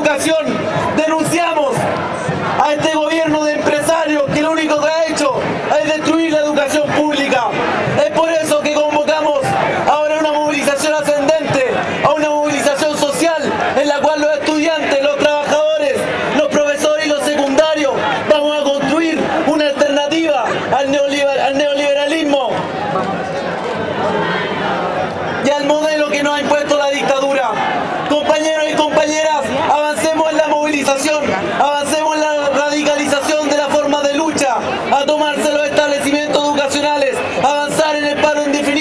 educación. Denunciamos a este gobierno de empresarios que lo único que ha hecho es destruir la educación pública. Es por eso que convocamos ahora una movilización ascendente, a una movilización social en la cual los estudiantes, los trabajadores, los profesores y los secundarios vamos a construir una alternativa al, al neoliberalismo Avancemos en la radicalización de la forma de lucha, a tomarse los establecimientos educacionales, avanzar en el paro indefinido.